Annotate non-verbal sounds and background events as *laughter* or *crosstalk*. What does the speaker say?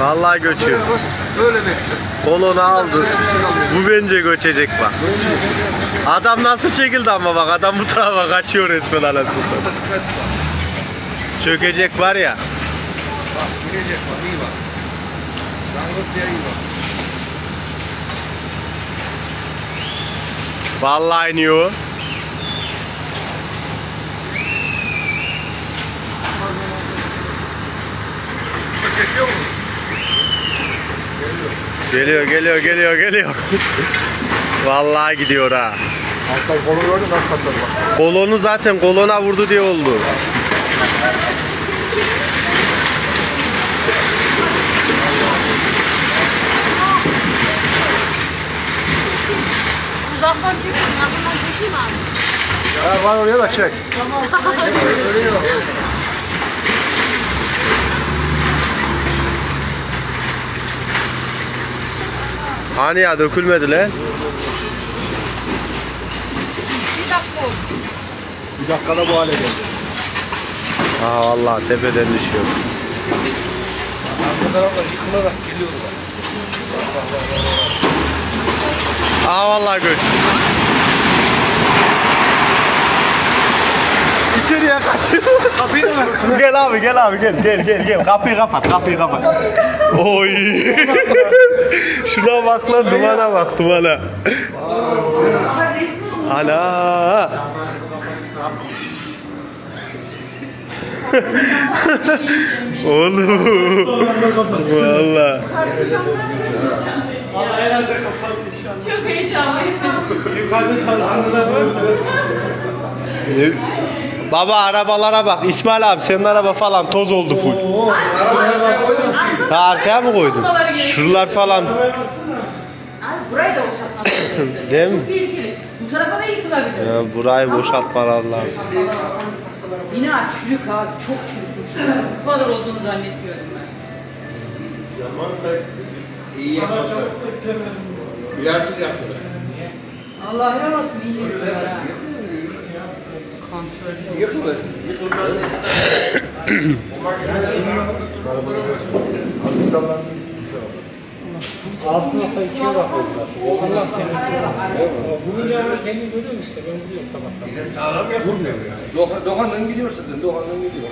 Vallahi göçüyor. Öyle bekle. Kolonu aldı. Bu bence göçecek bak. Adam nasıl çekildi ama bak adam bu tarafa kaçıyor resmen anasını. Çökecek var ya. Bak girecek bak iyi bak. Zangırt diye iyi bak. Vallahi iniyor. Geliyor geliyor geliyor geliyor. Vallahi gidiyor ha. Altay kolu gördün nasıl patladı bak. Kolonu zaten kolona vurdu diye oldu. Uzaktan çekiyorum. Yakından çekeyim abi. Ya var oraya da çek. *laughs* Hani ya dökülmedi lan. Bir dakika oldu. Bir dakikada bu hale geldi. Ha vallahi tepeden düşüyor. Arka taraflar yıkılarak geliyordu bak. Aa vallahi göç. İçeriye kaçın. Kapıyı da ver. gel abi gel abi gel gel gel gel kapıyı kapat kapıyı kapat. Oy. Şuna bak lan dumana bak dumana. Ana. *laughs* Oğlum. Valla. Çok heyecanlıyım. Baba arabalara bak. İsmail abi senin araba falan toz oldu full. Ha, arkaya mı koydun? Şuralar falan. Abi burayı da boşaltmak Değil mi? Çok tehlikeli. Bu tarafa da yıkılabilir. Ya, burayı boşaltmalar lazım. Bina çürük abi. Çok çürükmüş. Bu kadar olduğunu zannetmiyorum ben. İyi yapmışlar. Birazcık yaptılar. Allah helal olsun iyi ha. Yıkılır. Yıkılır. Abi sallansın. Altı nokta ikiye bakıyorlar. Allah temizliyor. Vurunca kendi görüyorum işte ben biliyorum tabaktan. Sağlam yapılmıyor ya. Dokandan gidiyor zaten. Dokandan gidiyor.